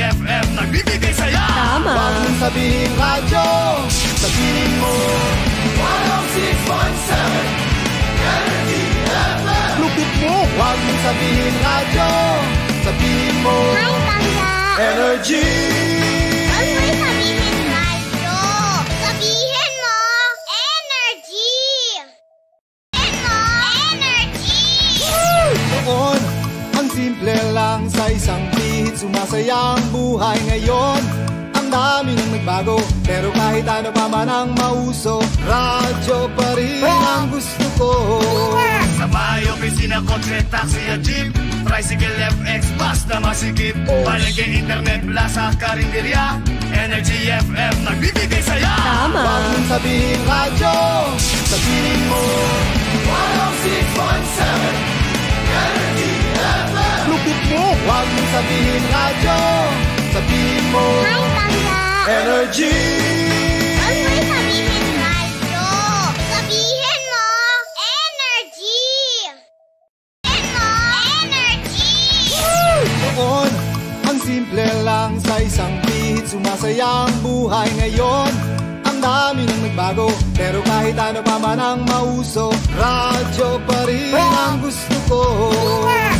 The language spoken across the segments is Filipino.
FM Nagbibigay saya Tama. Huwag mong sabihin radyo Sabihin mo 106.7 Energy FM Lupit mo! Huwag mong sabihin radyo Sabihin mo Hi, Tanda! Energy Sumasaya ang buhay ngayon. Ang dami nang nagbago. Pero kahit ano pa man ang mauso Radyo pa rin ang gusto ko. Sa bahay, opisina, kotse, taxi at jeep. Tricycle, FX, bus na masikip. Palengke, internet, plaza, karinderya. Energy FM Nagbibigay saya. Tama. Huwag mong sabihin radyo Sabihin mo 106.7 Energy Mo! Huwag mong sabihin radyo Sabihin mo Hi, Tanda! Energy Huwag mo sabihin radyo. Sabihin mo, energy! Sabihin mo, energy! Noon, ang simple lang sa isang bihit Sumasaya ang buhay ngayon Ang dami nang nagbago Pero kahit ano pa man ang mauso Radyo pa rin ang gusto ko.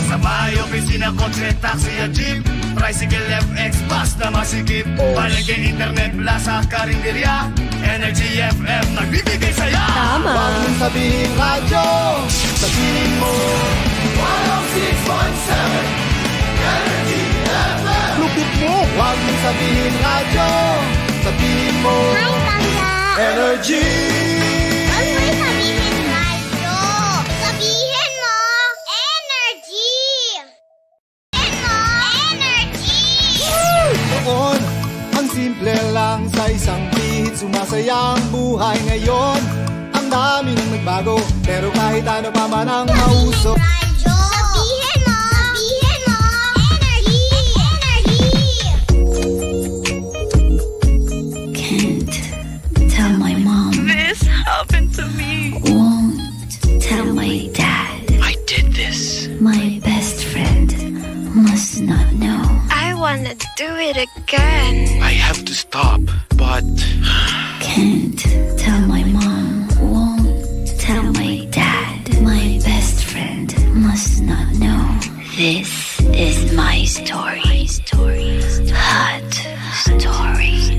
Sa bahay, opisina, kotse, taxi at jeep. Tricycle, FX, bus na masikip. Palengke, internet, plaza, karinderya Energy FM Nagbibigay saya Tama. Huwag mong sabihin radyo. Sabihin mo. 106.7 Energy FM Lupit mo! Huwag mong sabihin radyo. Sabihin mo. Tanda! Energy Huwag mo sabihin radyo. Sabihin mo, energy! Energy! Noon, ang simple lang sa isang bihit Sumasaya ang buhay ngayon Ang dami nang nagbago Pero kahit ano pa man ang mauso I wanna do it again. I have to stop, but Can't tell my mom. Won't tell my dad. My best friend must not know. This is my story. Story. Hot story.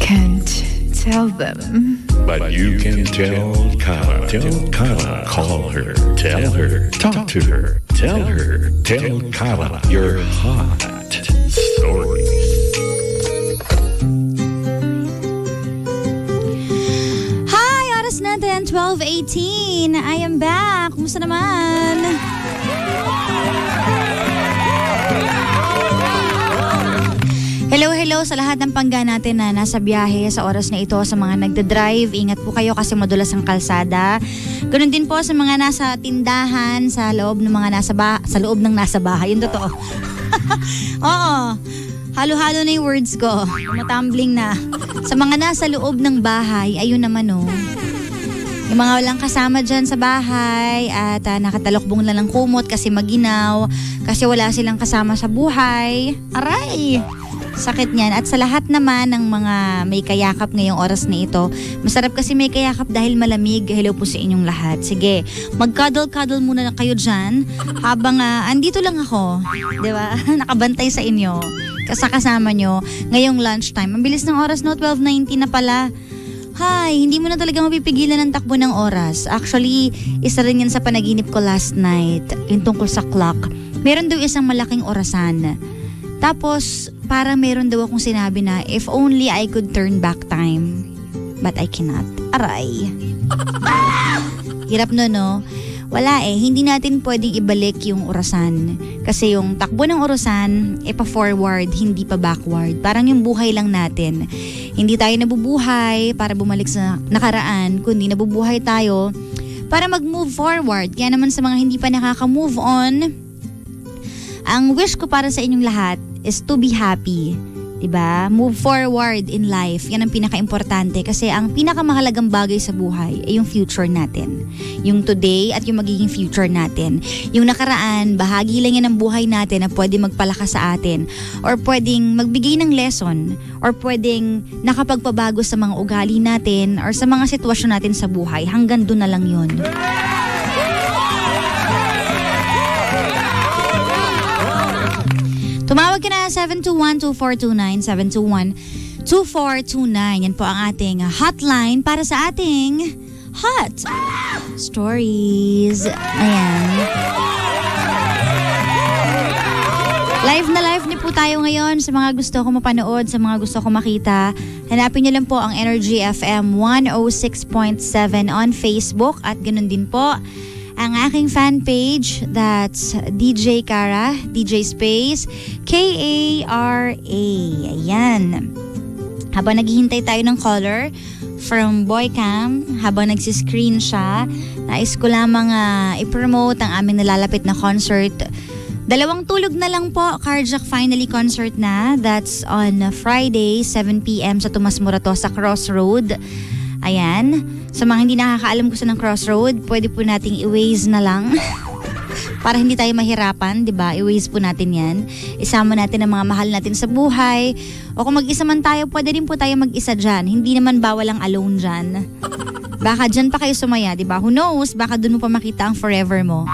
Can't tell them. But you can tell Kyla. Tell Kyla. Call her. Tell her. Talk to her. Tell her. Tell Kara you're hot stories. Hi! Oras natin, 12.18. I am back. Kumusta naman? Hello, hello sa lahat ng pangga natin na nasa biyahe sa oras na ito sa mga nagda-drive. Ingat po kayo kasi madulas ang kalsada. Ganun din po sa mga nasa tindahan, sa loob ng mga nasa ba- sa loob ng nasa bahay. Yun totoo. Oo. Halo-halo na yung words ko. Tumatumbling na. Sa mga nasa loob ng bahay, ayun naman oh. Yung mga walang kasama dyan sa bahay at ah, nakatalokbong na ng kumot kasi maginaw, kasi wala silang kasama sa buhay. Aray! Sakit niyan. At sa lahat naman ng mga may kayakap ngayong oras na ito, masarap kasi may kayakap dahil malamig. Hello po sa inyong lahat. Sige, mag-cuddle-cuddle muna na kayo dyan habang ah, andito lang ako. Di ba? Nakabantay sa inyo. Sa kasama nyo ngayong lunchtime. Ang bilis ng oras no, 12.90 na pala. Hi, hindi mo na talaga mapipigilan ng takbo ng oras. Actually, isa rin yan sa panaginip ko last night, yung tungkol sa clock. Meron daw isang malaking orasan. Tapos, parang meron daw akong sinabi na, if only I could turn back time. But I cannot. Aray. Hirap no, no? Wala eh, hindi natin pwedeng ibalik yung orasan. Kasi yung takbo ng orasan, e pa-forward, hindi pa backward. Parang yung buhay lang natin. Hindi tayo nabubuhay para bumalik sa nakaraan, kundi nabubuhay tayo para mag-move forward. Kaya naman sa mga hindi pa nakaka-move on, ang wish ko para sa inyong lahat is to be happy. 'Diba? Move forward in life. Yan ang pinaka-importante kasi ang pinakamahalagang bagay sa buhay ay yung future natin. Yung today at yung magiging future natin. Yung nakaraan, bahagi lang yan ng buhay natin na pwede magpalakas sa atin or pwedeng magbigay ng lesson or pwedeng nakapagpabago sa mga ugali natin or sa mga sitwasyon natin sa buhay. Hanggang doon na lang yun. Tumawag ka na 721-2429, 721-2429. Yan po ang ating hotline para sa ating hot stories. Ayan. Live na live niyo po tayo ngayon sa mga gusto ko mapanood, sa mga gusto ko makita. Hanapin niyo lang po ang Energy FM 106.7 on Facebook at ganun din po ang aking fan page. That's DJ Kara, DJ Space, K-A-R-A. Ayan. Habang naghihintay tayo ng caller from Boycam, habang nagsiscreen siya, nais ko lamang uh, i-promote ang aming nalalapit na concert. Dalawang tulog na lang po, Carjack Finally concert na. That's on Friday, 7pm sa Tomas Morato sa Crossroad. Ayan. Sa mga hindi nakakaalam ko sa ng crossroad, pwede po nating i-waze na lang. Para hindi tayo mahirapan, di ba? I-waze po natin yan. Isama natin ang mga mahal natin sa buhay. O kung mag-isa man tayo, pwede rin po tayo mag-isa dyan. Hindi naman bawal ang alone dyan. Baka dyan pa kayo sumaya, di ba? Who knows? Baka dun mo pa makita ang forever mo.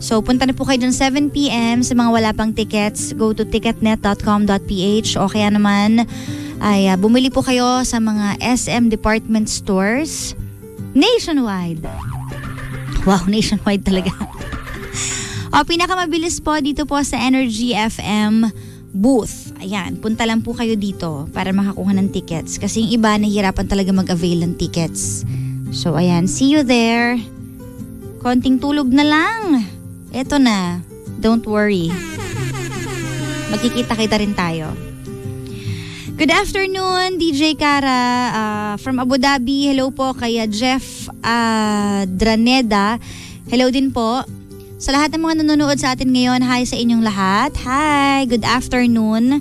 So, punta na po kayo dyan 7pm. Sa mga wala pang tickets, go to ticketnet.com.ph o kaya naman ay uh, bumili po kayo sa mga SM department stores nationwide. Wow, nationwide talaga. o, pinakamabilis po dito po sa Energy FM booth. Ayan, punta lang po kayo dito para makakuha ng tickets. Kasi yung iba, nahihirapan talaga mag-avail ng tickets. So, ayan, see you there. Konting tulog na lang. Eto na. Don't worry. Magkikita-kita rin tayo. Good afternoon, DJ Kara uh, from Abu Dhabi. Hello po kay Jeff uh, Draneda. Hello din po. Sa lahat ng mga nanonood sa atin ngayon, hi sa inyong lahat. Hi, good afternoon.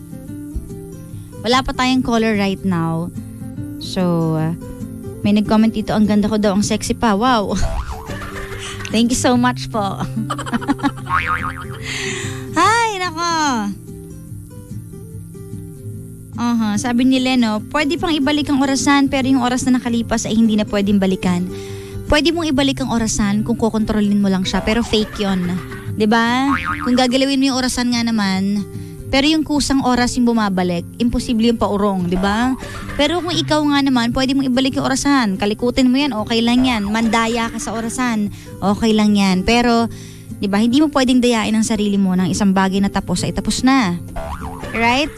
Wala pa tayong caller right now. So, uh, may nag-comment dito, ang ganda ko daw, ang sexy pa. Wow. Thank you so much po. hi, nako. Uh-huh. Sabi ni Leno, pwede pang ibalik ang orasan pero yung oras na nakalipas ay hindi na pwedeng balikan. Pwede mong ibalik ang orasan kung kokontrolin mo lang siya pero fake yon. 'Di ba? Kung gagalawin mo yung orasan nga naman, pero yung kusang oras yung bumabalik, imposible yung paurong, 'di ba? Pero kung ikaw nga naman, pwede mong ibalik yung orasan. Kalikutin mo 'yan, okay lang 'yan. Mandaya ka sa orasan, okay lang 'yan. Pero 'di ba, hindi mo pwedeng dayain ang sarili mo ng isang bagay na tapos ay tapos na. Right?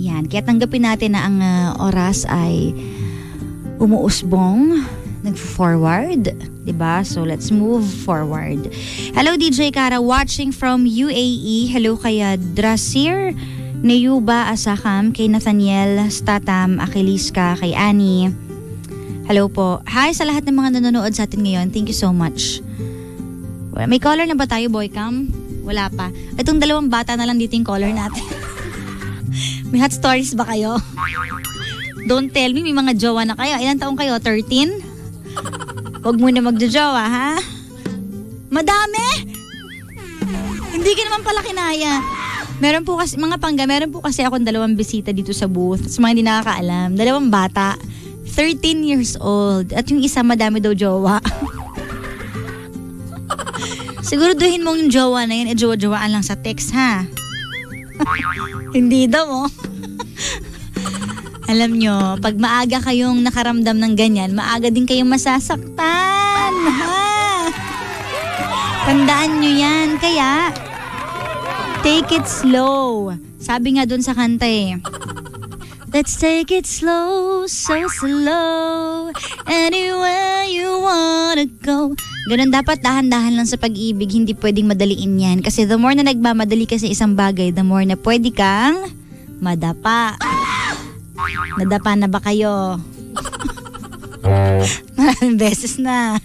Yan, kaya tanggapin natin na ang uh, oras ay umuusbong, nag-forward, 'di ba? So let's move forward. Hello DJ Kara watching from UAE. Hello kaya Drasir, Neyuba Asakam, kay Nathaniel, Statam, Akiliska, kay Annie. Hello po. Hi sa lahat ng mga nanonood sa atin ngayon. Thank you so much. May caller na ba tayo, Boycam? Wala pa. Itong dalawang bata na lang dito yung caller natin. May hot stories ba kayo? Don't tell me, may mga jowa na kayo. Ilan taong kayo? 13? Huwag mo na magjojowa, ha? Madami! Hindi ka naman pala kinaya. Meron po kasi, mga pangga, meron po kasi akong dalawang bisita dito sa booth. Sa mga hindi nakakaalam, dalawang bata. 13 years old. At yung isa, madami daw jowa. Siguro duhin mong yung jowa na yun, eh jowa-jowaan lang sa text, ha? Hindi daw, oh. Alam nyo, pag maaga kayong nakaramdam ng ganyan, maaga din kayong masasaktan. Ha? Tandaan nyo yan. Kaya, take it slow. Sabi nga dun sa kanta eh. Let's take it slow, so slow. Anywhere you wanna go. Ganun dapat dahan-dahan lang sa pag-ibig, hindi pwedeng madaliin yan. Kasi the more na nagmamadali ka sa isang bagay, the more na pwede kang madapa. Nadapa na ba kayo? Maraming beses na.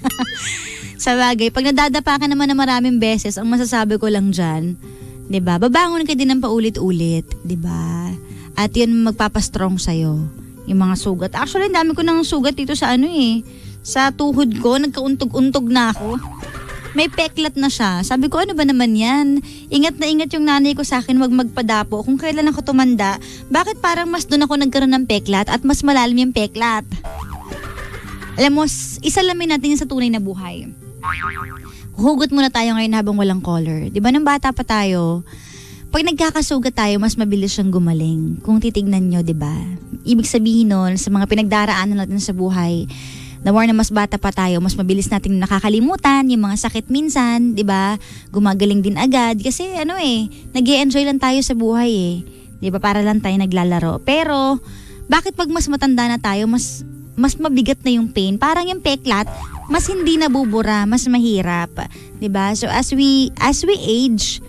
sa bagay, pag nadadapa ka naman na maraming beses, ang masasabi ko lang dyan, 'Di ba? Babangon ka din ng paulit-ulit, 'di ba? At 'yun magpapastrong sa yung mga sugat. Actually, dami ko nang sugat dito sa ano eh. Sa tuhod ko, nagkauntog-untog na ako. May peklat na siya. Sabi ko, ano ba naman yan? Ingat na ingat yung nanay ko sa akin wag magpadapo. Kung kailan ako tumanda, bakit parang mas doon ako nagkaroon ng peklat at mas malalim yung peklat? Alam mo, isalamin natin yun sa tunay na buhay. Hugot muna tayo ngayon habang walang color. Di ba nang bata pa tayo, pag nagkakasugat tayo, mas mabilis siyang gumaling. Kung titignan nyo, di ba? Ibig sabihin nun, sa mga pinagdaraanan natin sa buhay, the more na mas bata pa tayo, mas mabilis natin nakakalimutan yung mga sakit minsan, di ba? Gumagaling din agad. Kasi ano eh, nag enjoy lang tayo sa buhay eh. Di ba? Para lang tayo naglalaro. Pero, bakit pag mas matanda na tayo, mas mas mabigat na yung pain. Parang yung peklat, mas hindi nabubura, mas mahirap, 'di ba? So as we as we age,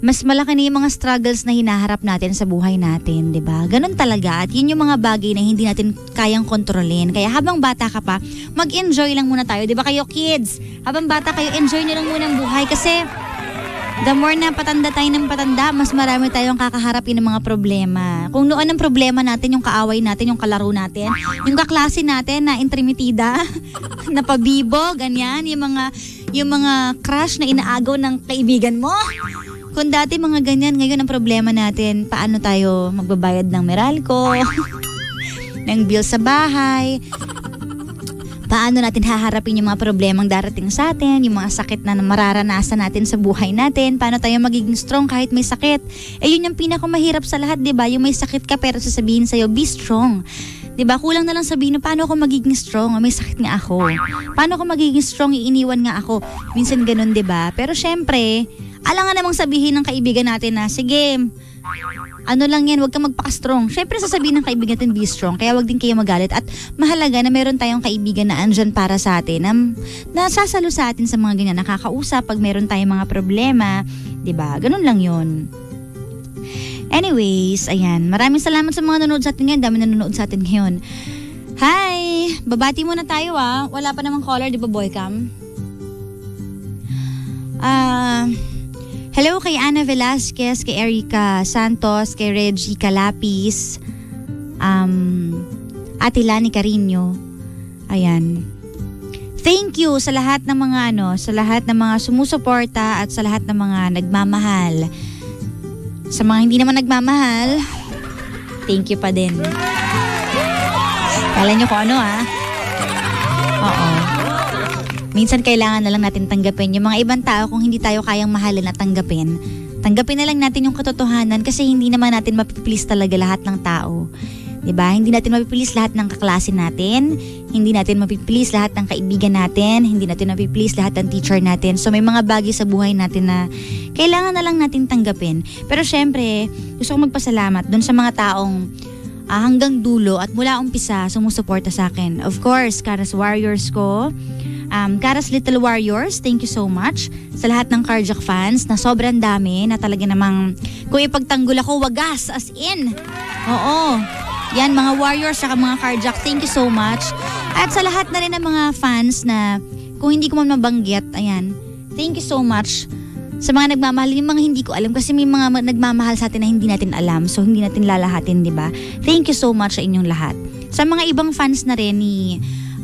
mas malaki na yung mga struggles na hinaharap natin sa buhay natin, 'di ba? Ganun talaga at yun yung mga bagay na hindi natin kayang kontrolin. Kaya habang bata ka pa, mag-enjoy lang muna tayo, 'di ba kayo kids? Habang bata kayo, enjoy niyo lang muna ang buhay kasi the more na patanda tayo ng patanda, mas marami tayong kakaharapin ng mga problema. Kung noon ang problema natin, yung kaaway natin, yung kalaro natin, yung kaklase natin na intrimitida, na pabibo, ganyan, yung mga yung mga crush na inaagaw ng kaibigan mo. Kung dati mga ganyan, ngayon ang problema natin, paano tayo magbabayad ng Meralco, ng bill sa bahay, paano natin haharapin yung mga problemang darating sa atin, yung mga sakit na mararanasan natin sa buhay natin, paano tayo magiging strong kahit may sakit. Eh yun yung pinakamahirap sa lahat, 'di ba? Yung may sakit ka pero sasabihin sa be strong. 'Di ba? Kulang na lang sabihin na paano ako magiging strong? May sakit nga ako. Paano ako magiging strong? Iiniwan nga ako. Minsan ganun, 'di ba? Pero syempre, alangan namang sabihin ng kaibigan natin na, sige, ano lang yan, huwag kang magpaka-strong. Siyempre sasabihin ng kaibigan natin, be strong. Kaya huwag din kayo magalit. At mahalaga na meron tayong kaibigan na andyan para sa atin, na, na sasalo sa atin sa mga ganyan, nakakausap pag meron tayong mga problema. ba Ganun lang yon Anyways, ayan. Maraming salamat sa mga nanonood sa atin ngayon. Dami nanonood sa atin ngayon. Hi! Babati muna tayo ah. Wala pa namang caller, di ba boycam? Ah... Uh, Hello kay Ana Velasquez, kay Erica Santos, kay Reggie Calapis, um, Ate Lani Carino. Ayan. Thank you sa lahat ng mga ano, sa lahat ng mga sumusuporta at sa lahat ng mga nagmamahal. Sa mga hindi naman nagmamahal, thank you pa din. Kala nyo kung ano ah. Oo. Minsan kailangan na lang natin tanggapin yung mga ibang tao kung hindi tayo kayang mahalin at tanggapin. Tanggapin na lang natin yung katotohanan kasi hindi naman natin mapipilis talaga lahat ng tao. 'Di ba? Hindi natin mapipilis lahat ng kaklase natin, hindi natin mapipilis lahat ng kaibigan natin, hindi natin mapipilis lahat ng teacher natin. So may mga bagay sa buhay natin na kailangan na lang natin tanggapin. Pero syempre, gusto ko magpasalamat doon sa mga taong uh, hanggang dulo at mula umpisa sumusuporta sa akin. Of course, Karas Warriors ko, Um, Karas Little Warriors, thank you so much sa lahat ng cardiac fans na sobrang dami na talaga namang kung ipagtanggol ako, wagas as in. Oo. Yan, mga warriors saka mga cardiac, thank you so much. At sa lahat na rin ng mga fans na kung hindi ko man mabanggit, ayan, thank you so much sa mga nagmamahal, yung mga hindi ko alam kasi may mga nagmamahal sa atin na hindi natin alam so hindi natin lalahatin, di ba? Thank you so much sa inyong lahat. Sa mga ibang fans na rin ni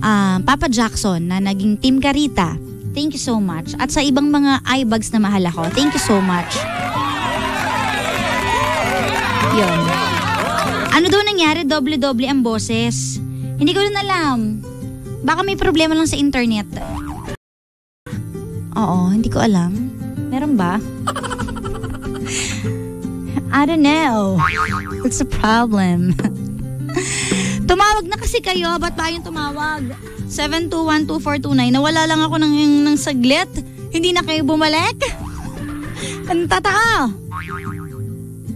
uh, Papa Jackson na naging Team Carita. Thank you so much. At sa ibang mga eyebags na mahal ako, thank you so much. Yun. Ano daw nangyari? Doble-doble ang boses. Hindi ko rin alam. Baka may problema lang sa internet. Oo, hindi ko alam. Meron ba? I don't know. It's a problem. Tumawag na kasi kayo. Ba't ba yung tumawag? 7212429. Nawala lang ako ng, ng saglit. Hindi na kayo bumalik? Ang tataka.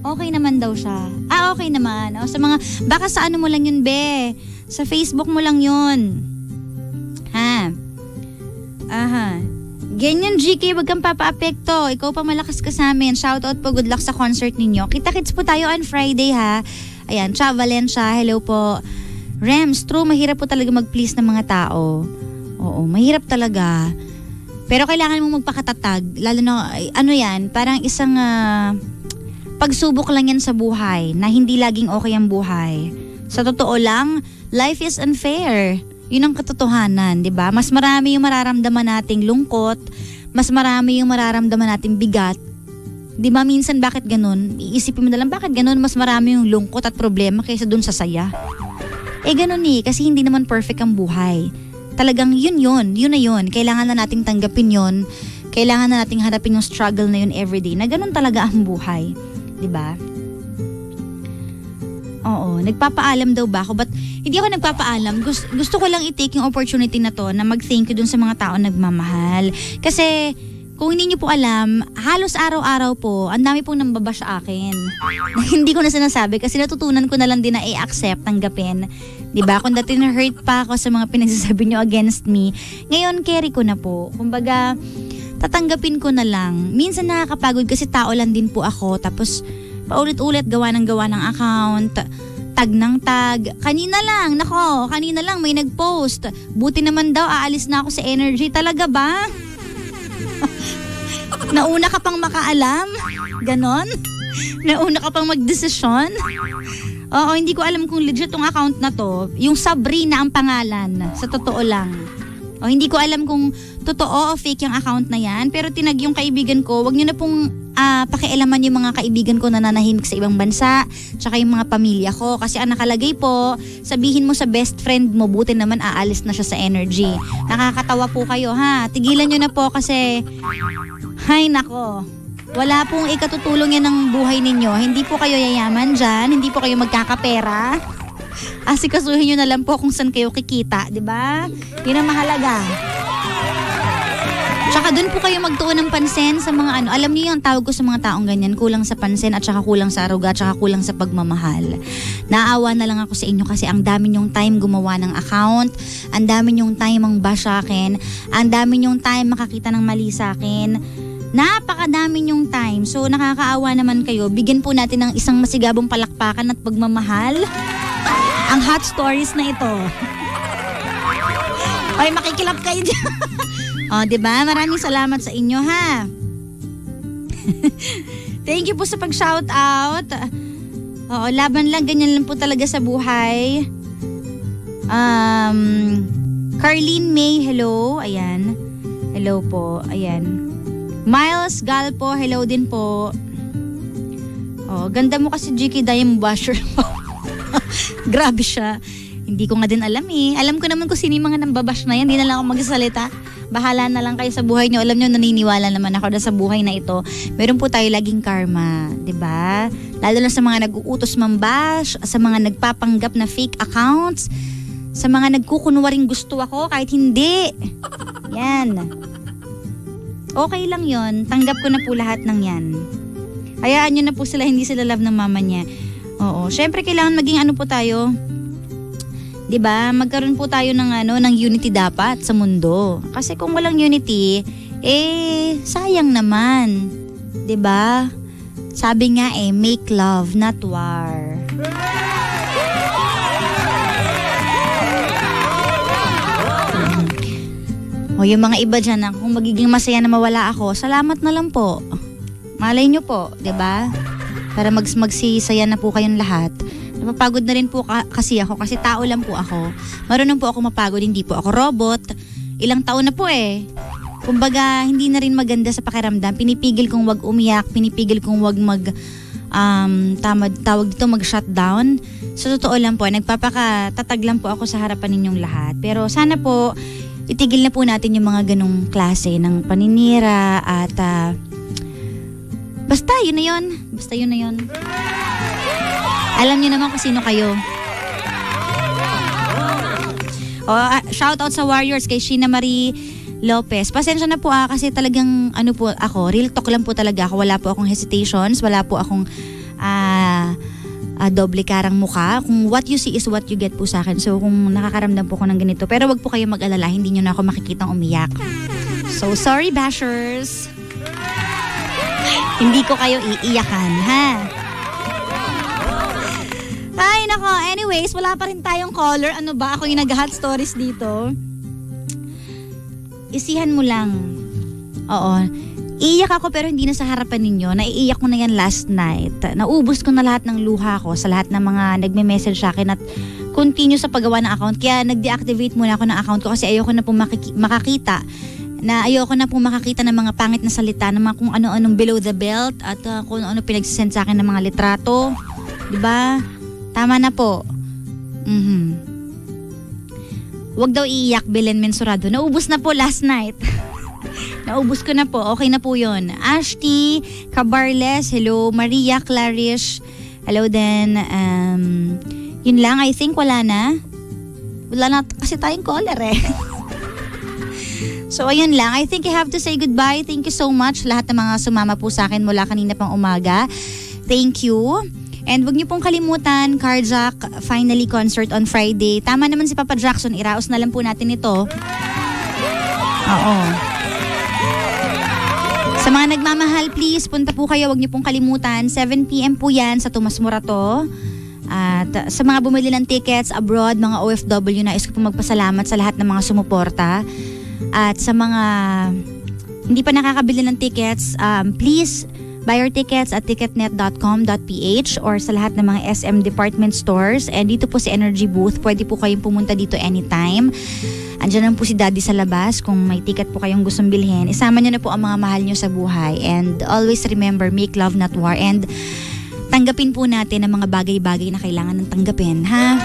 Okay naman daw siya. Ah, okay naman. O, sa mga, baka sa ano mo lang yun, be. Sa Facebook mo lang yun. Ha? Aha. Ganyan, GK, wag kang papa-apekto. Ikaw pa malakas ka sa amin. Shoutout po, good luck sa concert ninyo. Kita-kits po tayo on Friday, ha? Ayan, Cha Valencia, hello po. Rems, true, mahirap po talaga mag-please ng mga tao. Oo, mahirap talaga. Pero kailangan mong magpakatatag, lalo na, ano yan, parang isang ah, pagsubok lang yan sa buhay, na hindi laging okay ang buhay. Sa totoo lang, life is unfair. Yun ang katotohanan, di ba? Mas marami yung mararamdaman nating lungkot, mas marami yung mararamdaman nating bigat. Di ba minsan bakit ganun? Iisipin mo na lang bakit ganun mas marami yung lungkot at problema kaysa dun sa saya. Eh ganun eh, kasi hindi naman perfect ang buhay. Talagang yun yun, yun na yun. Kailangan na nating tanggapin yun. Kailangan na nating harapin yung struggle na yun everyday. Na ganun talaga ang buhay. ba? Oo, nagpapaalam daw ba ako? But hindi ako nagpapaalam. Gusto, gusto ko lang i-take yung opportunity na to na mag-thank you dun sa mga tao nagmamahal. Kasi kung hindi niyo po alam, halos araw-araw po, ang dami pong nambaba sa akin. hindi ko na sinasabi kasi natutunan ko na lang din na i-accept, tanggapin. 'Di ba? Kung dati na-hurt pa ako sa mga pinagsasabi niyo against me, ngayon carry ko na po. Kumbaga, tatanggapin ko na lang. Minsan nakakapagod kasi tao lang din po ako. Tapos, paulit-ulit gawa ng gawa ng account tag ng tag. Kanina lang, nako, kanina lang may nag-post. Buti naman daw, aalis na ako sa energy. Talaga ba? Nauna ka pang makaalam? Ganon? Nauna ka pang magdesisyon? Oo, hindi ko alam kung legit tong account na to. Yung Sabrina ang pangalan, sa totoo lang. O hindi ko alam kung totoo o fake yung account na yan. Pero tinag yung kaibigan ko, wag nyo na pong ah, pakialaman yung mga kaibigan ko na nanahimik sa ibang bansa, tsaka yung mga pamilya ko. Kasi ang nakalagay po, sabihin mo sa best friend mo, buti naman aalis na siya sa energy. Nakakatawa po kayo ha. Tigilan nyo na po kasi, hay nako. Wala pong ikatutulong yan ng buhay ninyo. Hindi po kayo yayaman dyan. Hindi po kayo magkakapera. Asikasuhin nyo na lang po kung saan kayo kikita, di ba? Yun ang mahalaga. Tsaka doon po kayo magtuon ng pansin sa mga ano. Alam niyo yung tawag ko sa mga taong ganyan, kulang sa pansin at saka kulang sa aruga at saka kulang sa pagmamahal. Naawa na lang ako sa inyo kasi ang dami niyong time gumawa ng account, ang dami niyong time ang bash sa akin, ang dami niyong time makakita ng mali sa akin. Napakadami niyong time. So nakakaawa naman kayo. Bigyan po natin ng isang masigabong palakpakan at pagmamahal. Ang hot stories na ito. Hoy, makikilap kayo dyan. o, di ba? Maraming salamat sa inyo, ha? Thank you po sa pag-shout out. Oo, laban lang. Ganyan lang po talaga sa buhay. Um, Carlene May, hello. Ayan. Hello po. Ayan. Miles Gal po, hello din po. Oh, ganda mo kasi Jiki Diamond Basher. Grabe siya. Hindi ko nga din alam eh. Alam ko naman kung sino yung mga nambabash na yan. Hindi na lang ako magsasalita. Bahala na lang kayo sa buhay nyo. Alam nyo, naniniwala naman ako na sa buhay na ito. Meron po tayo laging karma. ba? Lalo na sa mga nag-uutos mambash, sa mga nagpapanggap na fake accounts, sa mga nagkukunwaring gusto ako kahit hindi. Yan. Okay lang yon Tanggap ko na po lahat ng yan. Hayaan nyo na po sila, hindi sila love ng mama niya. Oo, syempre kailangan maging ano po tayo, 'di ba? Magkaroon po tayo ng ano, ng unity dapat sa mundo. Kasi kung walang unity, eh sayang naman. 'Di ba? Sabi nga eh, make love, not war. O yung mga iba dyan na kung magiging masaya na mawala ako, salamat na lang po. Malay nyo po, 'di ba? Para mag magsisaya na po kayong lahat. Napapagod na rin po ka- kasi ako kasi tao lang po ako. Marunong po ako mapagod, hindi po ako robot. Ilang taon na po eh. Kumbaga, hindi na rin maganda sa pakiramdam. Pinipigil kong wag umiyak, pinipigil kong wag mag um, tamad, tawag dito mag-shutdown. Sa totoo lang po, nagpapakatatag lang po ako sa harapan ninyong lahat. Pero sana po, itigil na po natin yung mga ganong klase ng paninira at ah, basta yun na yun. Basta yun na yun. Alam niyo naman kung sino kayo. Oh, ah, shout out sa Warriors kay Sheena Marie Lopez. Pasensya na po ah kasi talagang ano po ako, real talk lang po talaga ako. Wala po akong hesitations, wala po akong ah ah, doble karang muka. Kung what you see is what you get po sa akin. So kung nakakaramdam po ko ng ganito, pero wag po kayo mag-alala, hindi niyo na ako makikitang umiyak. So sorry bashers. Hindi ko kayo iiyakan, ha? Ay, nako. Anyways, wala pa rin tayong caller. Ano ba? Ako yung nag-hot stories dito. Isihan mo lang. Oo. Iiyak ako pero hindi na sa harapan ninyo. Naiiyak ko na yan last night. Naubos ko na lahat ng luha ko sa lahat ng mga nagme-message sa akin at continue sa paggawa ng account. Kaya nag-deactivate muna ako ng account ko kasi ayoko na po makiki- makakita na ayoko na po makakita ng mga pangit na salita, ng mga kung ano-anong below the belt at uh, kung ano pinagsisend sa akin ng mga litrato. 'Di ba? Tama na po. Mhm. Huwag daw iiyak, Belen Mensurado. Naubos na po last night. Naubos ko na po. Okay na po yun. Ashti, Cabarles, hello. Maria Clarish, hello din. Um, yun lang, I think wala na. Wala na kasi tayong caller eh. so ayun lang, I think I have to say goodbye. Thank you so much lahat ng mga sumama po sa akin mula kanina pang umaga. Thank you. And wag niyo pong kalimutan, Carjack finally concert on Friday. Tama naman si Papa Jackson, iraos na lang po natin ito. Oo. Sa mga nagmamahal, please, punta po kayo. Huwag niyo pong kalimutan. 7pm po yan sa Tomas Morato. At sa mga bumili ng tickets abroad, mga OFW, nais ko po magpasalamat sa lahat ng mga sumuporta. At sa mga hindi pa nakakabili ng tickets, um, please buy your tickets at ticketnet.com.ph or sa lahat ng mga SM department stores. And dito po si Energy Booth, pwede po kayong pumunta dito anytime. Andiyan lang po si Daddy sa labas kung may ticket po kayong gustong bilhin. Isama niyo na po ang mga mahal niyo sa buhay. And always remember, make love not war. And tanggapin po natin ang mga bagay-bagay na kailangan ng tanggapin, ha?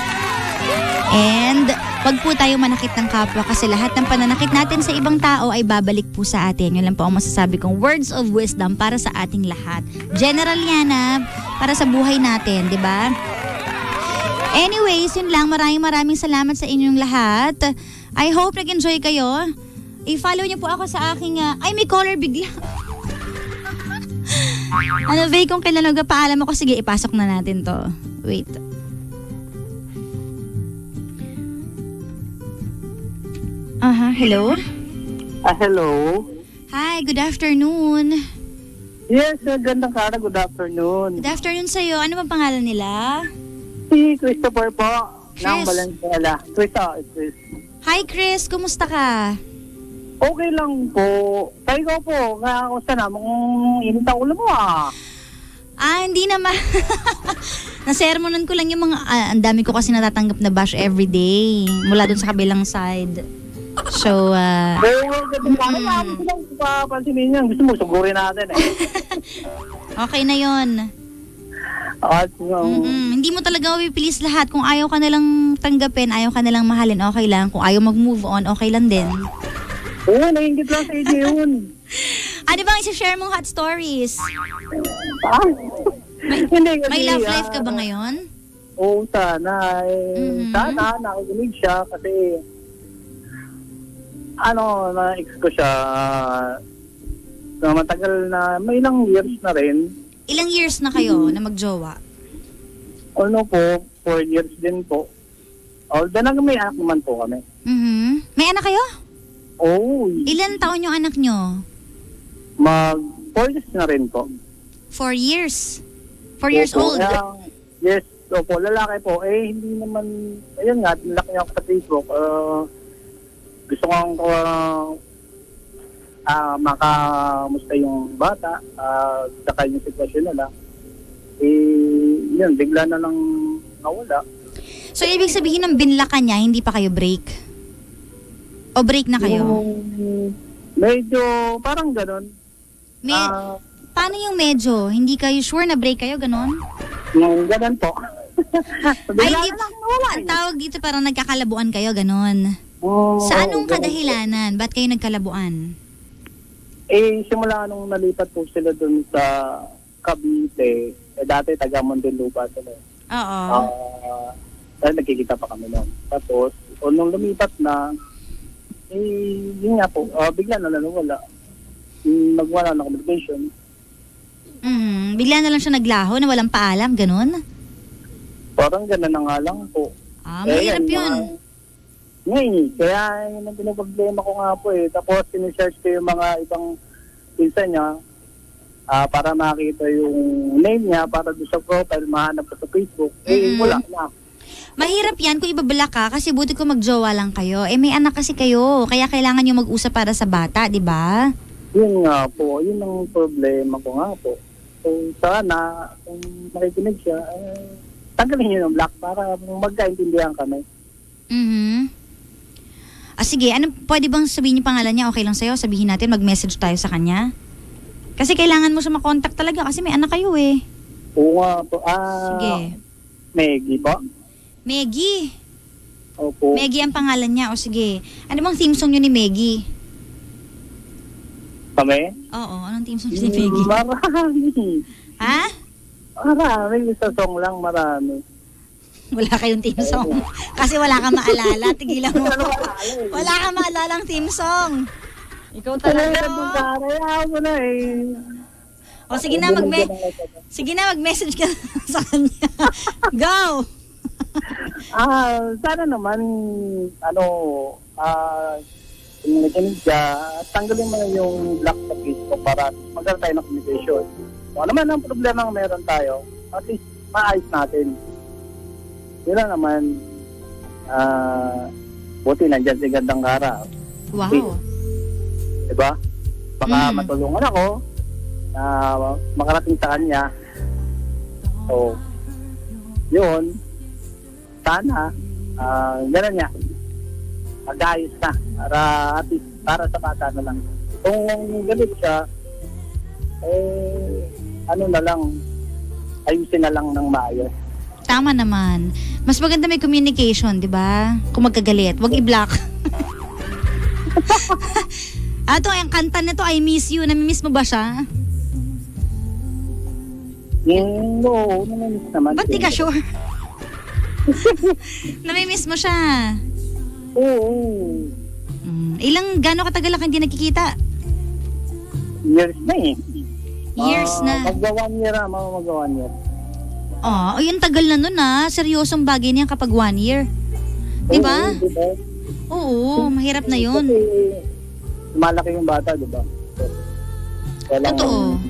And wag po tayo manakit ng kapwa kasi lahat ng pananakit natin sa ibang tao ay babalik po sa atin. Yun lang po ang masasabi kong words of wisdom para sa ating lahat. General yan ha, para sa buhay natin, di ba? Anyways, yun lang. Maraming maraming salamat sa inyong lahat. I hope nag-enjoy kayo. I-follow niyo po ako sa aking... ah, ay, may caller bigla. ano, Vay, kung kailan nagpaalam ako, sige, ipasok na natin to. Wait. Aha, hello? Ah, hello. Hi, good afternoon. Yes, uh, gandang kara. Good afternoon. Good afternoon sa'yo. Ano bang pangalan nila? Si Christopher po. Chris. Ng Valenzuela. Chris, ah, Chris. Hi, Chris. Kumusta ka? Okay lang po. Tayo ko po. Kaya ako sa naman kung init ang ulo mo ah. Ah, hindi naman. Nasermonan ko lang yung mga... ah, ang dami ko kasi natatanggap na bash everyday. Mula dun sa kabilang side. So, ah... Gusto lang papansinin yan. Gusto mo, sugurin natin eh. okay na yon. At, um, Mm-mm. Hindi mo talaga mapipilis lahat. Kung ayaw ka nalang tanggapin, ayaw ka nalang mahalin, okay lang. Kung ayaw mag-move on, okay lang din. Oo, naiingit lang sa inyo yun. Ano bang isi-share mong hot stories? Ah, Hindi kasi, May love life ka ah, ba ngayon? Oo, sana. Eh, Mhm. Sana, nakikinig siya kasi ano, na-ex ko siya na matagal na, may ilang years na rin. Ilang years na kayo na magjowa? Ano po, four years din po. Although nag may anak naman po kami. Mhm. May anak kayo? Oo, Ilan taon yung anak nyo? mag four years na rin po. Four years. Four years Opo, old. kaya, yes, opo, lalaki po. Eh, hindi naman, ayun nga, niya ako sa Facebook. Uh, gusto kong uh, ah makamusta yung bata, uh, sa kanyang sitwasyon na lang. Eh, yun, bigla na lang nawala. So, ibig sabihin ng binla ka niya, hindi pa kayo break? O break na kayo? Yung, medyo, parang ganun. May, Ah, paano yung medyo? Hindi kayo sure na break kayo, ganon? yung ganun po. Ay, di, ang tawag dito parang nagkakalabuan kayo, ganon. Sa anong ganun. kadahilanan? Ba't kayo nagkalabuan? Eh, simula nung nalipat po sila dun sa Cavite, eh dati taga Muntinlupa sila. Oo. Ah, dahil nagkikita pa kami noon. Tapos, o nung lumipat na, eh, yun nga po, ah, bigla na lang nawala. Mm, Nagwala na communication. Mhm. Bigla na lang siya naglaho na walang paalam, ganon? Parang gano'n na nga lang po. Ah, Eh, mahirap yan, yun. mga- Ngayon, kaya yun ang pinoproblema ko nga po eh. Tapos, sinesearch ko yung mga ibang pinsan niya ah, para makita yung name niya, para doon sa profile, mahanap ko sa Facebook. Eh, Mm-mm. wala na. Mahirap yan kung ibabala ka kasi buti ko magjowa lang kayo. Eh may anak kasi kayo, kaya kailangan nyo mag-usap para sa bata, di ba? Yun nga po, yun ang problema ko nga po. So, sana, kung makikinig siya, eh, tanggalin niyo yung black para magkaintindihan kami. Mhm. Ah, sige, ano, pwede bang sabihin yung pangalan niya? Okay lang sa'yo? Sabihin natin, mag-message tayo sa kanya? Kasi kailangan mo siya makontak talaga kasi may anak kayo eh. Oo nga po. Ah, Sige. Maggie po. Maggie. Opo. Maggie ang pangalan niya. O sige. Ano bang theme song niyo ni Maggie? Kami? Oo, anong theme song ni Maggie? Marami. Ha? Marami. Isa song lang, marami. Wala kayong theme song. Kasi wala kang maalala. Tigilan mo. wala kang maalala ang theme song. Ikaw talaga. Kaya mo na eh. O sige na, mag sige na, mag-message ka sa kanya. Go! Ah, sana naman, ano, ah, kung nakinig ka, tanggalin mo na yung block sa Facebook para magkaroon tayo ng communication. Kung ano man ang problema ang meron tayo, at least maayos natin. Lang naman, ah, buti nandyan si Gandang Kara. Wow. Diba? Baka Mm. matulungan ako na makarating sa kanya. So, yun. Sana, ah, gano'n niya. Mag-ayos na. Para, at least, para sa bata na lang. Kung galit siya, eh, ano na lang, ayusin na lang ng maayos. Tama naman. Mas maganda may communication, di ba? Kung magkagalit, wag i-block. Ato, ang kanta nito, I miss you. Namimiss mo ba siya? Yung, no, namimiss naman. Ba't di ka sure? Namimiss mo siya. Oo. Mm, ilang, gano'ng katagal lang hindi nakikita? Years na eh. Years Ah, na. Magwa one year ah, mga magwa one year. Oh, ay, ang tagal na nun ah. Seryosong bagay niyan kapag one year. Di ba? Oo, diba? Oo, mahirap na yun. Kasi malaki yung bata, di ba? Walang, Totoo.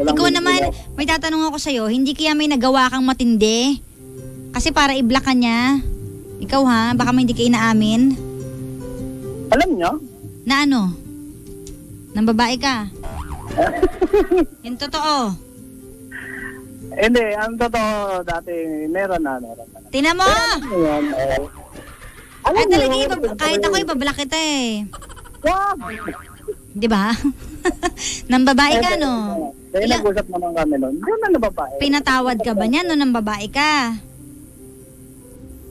walang Ikaw naman, may tatanong ako sa'yo, hindi kaya may nagawa kang matindi? Kasi para i-block ka niya. Ikaw ha, baka may hindi ka inaamin. Alam niyo? Na ano? Nang babae ka? Yung totoo. Hindi, ang totoo dati, meron na, meron na. Tina mo! Ayan, eh. Alam Ay talaga, iba, kahit ako ibablock kita eh. Wag! Di ba? Nang babae ka, no? Kaya Ilang- nag-usap naman kami nun. Hindi na na babae. Pinatawad ka ba niya no nang babae ka?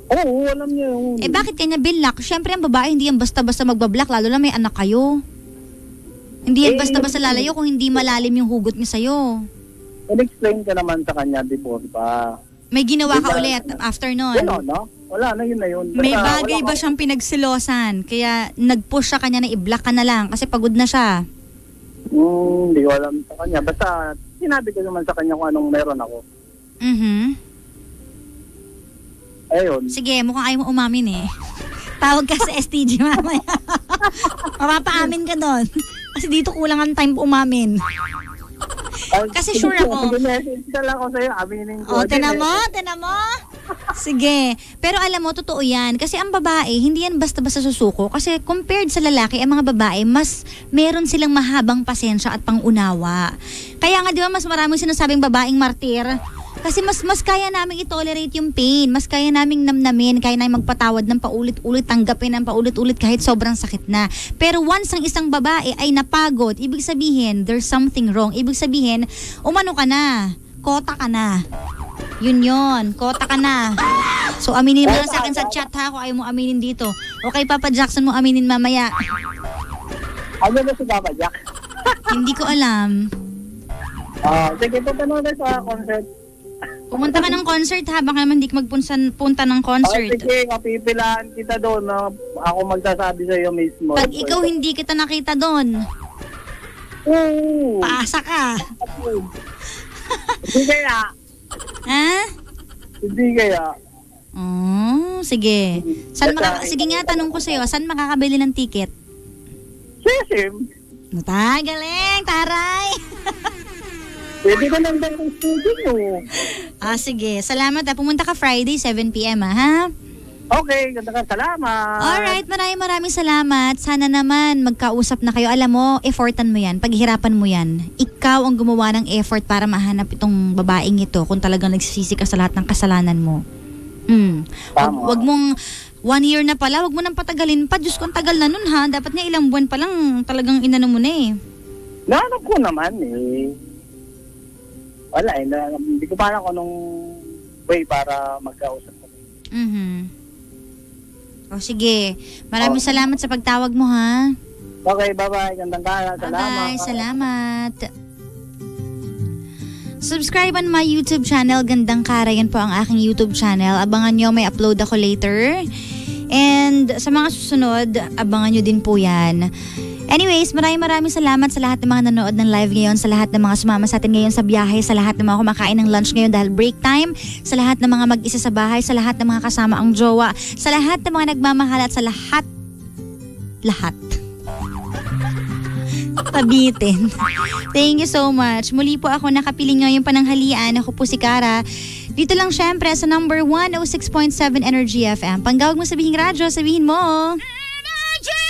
Oo, alam niyo yung... Eh bakit kanya binlock? Siyempre ang babae hindi yan basta-basta magbablock lalo na may anak kayo. Hindi yan Eh, basta-basta lalayo kung hindi malalim yung hugot niya sa'yo. In-explain ka naman sa kanya before pa. May ginawa ka ulit after nun. Wala, no? Wala na, yun na yun. May bagay ba siyang pinagsilosan? Kaya nag-push sa kanya na i-block ka na lang kasi pagod na siya. Hmm, hindi ko alam sa kanya. Basta, sinabi ko naman sa kanya kung anong meron ako. Mhm. Ayun. Sige, mukhang ayaw mo umamin eh. Tawag ka sa STG mamaya. Mapapaamin ka doon. Kasi dito kulang ang time umamin. Kasi sure ako. Lang ako sa'yo, aminin ko. O, tinan mo, tinan mo. Sige. Pero alam mo, totoo yan. Kasi ang babae, hindi yan basta-basta susuko. Kasi compared sa lalaki, ang mga babae, mas meron silang mahabang pasensya at pangunawa. Kaya nga, di ba, mas maraming sinasabing babaeng martir. Kasi mas mas kaya naming i-tolerate yung pain. Mas kaya naming namnamin, kaya naming magpatawad ng paulit-ulit, tanggapin ng paulit-ulit kahit sobrang sakit na. Pero once ang isang babae ay napagod, ibig sabihin, there's something wrong. Ibig sabihin, umano ka na. Kota ka na. Yun yun. Kota ka na. So, aminin mo lang sa akin sa chat ha kung ayaw mo aminin dito. Okay, Papa Jackson mo aminin mamaya. Ano ba si Papa Jack? Hindi ko alam. Ah, sige, punta na sa concert. Pumunta ka ng concert ha. Baka naman di ka magpunta punta ng concert. sige, kapipilaan kita doon na ako magsasabi sa iyo mismo. Pag ikaw hindi kita nakita doon, Oo. paasa ka. Hindi kaya. Ha? Hindi kaya. Oh, sige. Saan makaka- sige nga, tanong ko sa'yo, saan makakabili ng ticket? Sesim. Nuta, galing, taray. Pwede ka nang ng studio nyo. ah, sige. Salamat ha. Pumunta ka Friday, 7pm ha. ha? Okay, ganda ka. Salamat. Alright, maraming maraming salamat. Sana naman magkausap na kayo. Alam mo, effortan mo yan. Paghihirapan mo yan. Ikaw ang gumawa ng effort para mahanap itong babaeng ito kung talagang nagsisisi ka sa lahat ng kasalanan mo. Mm. Wag, wag mong one year na pala, wag mo nang patagalin pa. Diyos ko, ang tagal na nun ha. Dapat nga ilang buwan pa lang talagang inano mo na eh. Nahanap ko naman eh. Wala eh. Na, hindi ko pa alam kung anong way para magkausap ko. Mhm. O sige, maraming Okay. salamat sa pagtawag mo ha. Okay, bye-bye. Gandang ka. Salamat. Bye-bye. Salamat. Subscribe on my YouTube channel. Gandang Kara. Yan po ang aking YouTube channel. Abangan nyo, may upload ako later. And sa mga susunod, abangan nyo din po yan. Anyways, maraming maraming salamat sa lahat ng mga nanood ng live ngayon, sa lahat ng mga sumama sa atin ngayon sa biyahe, sa lahat ng mga kumakain ng lunch ngayon dahil break time, sa lahat ng mga mag-isa sa bahay, sa lahat ng mga kasama ang jowa, sa lahat ng mga nagmamahal at sa lahat, lahat. Pabitin. Thank you so much. Muli po ako nakapiling ngayong pananghalian. Ako po si Kara. Dito lang syempre sa number 106.7 Energy FM. Panggawag mo sabihin radyo, sabihin mo. Energy!